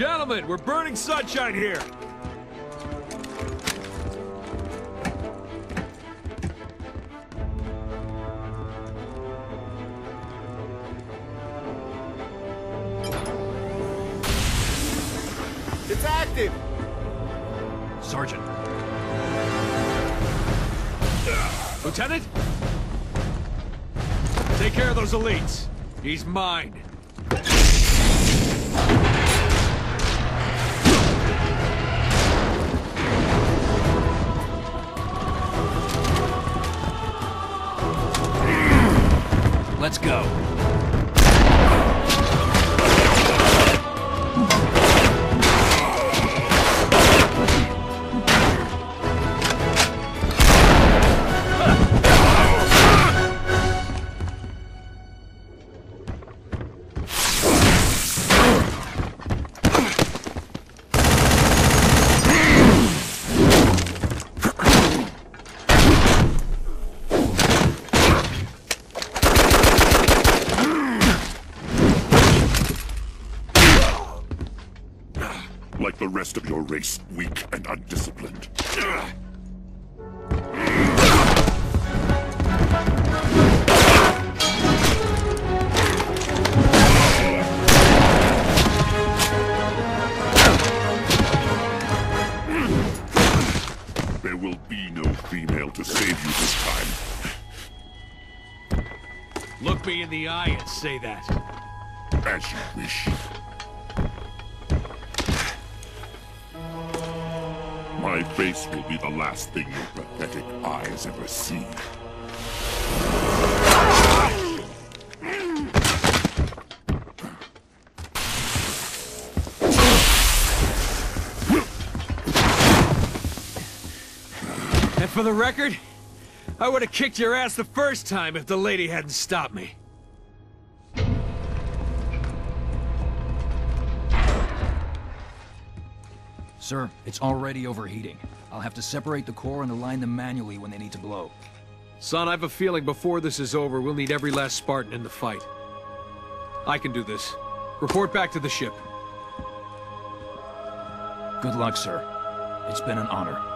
Gentlemen, we're burning sunshine here. It's active! Sergeant. Lieutenant? Take care of those elites. He's mine. Let's go. Like the rest of your race, weak and undisciplined. There will be no female to save you this time, Look me in the eye and say that. as you wish. My face will be the last thing your pathetic eyes ever see. And for the record, I would have kicked your ass the first time if the lady hadn't stopped me. Sir, it's already overheating. I'll have to separate the core and align them manually when they need to blow. Son, I've a feeling before this is over, we'll need every last Spartan in the fight. I can do this. Report back to the ship. Good luck, sir. It's been an honor.